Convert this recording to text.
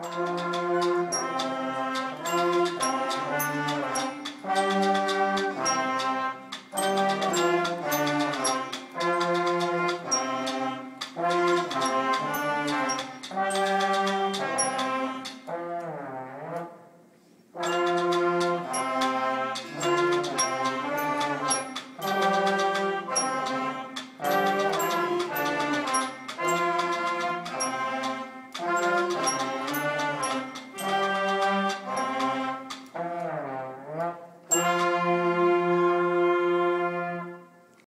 Bye.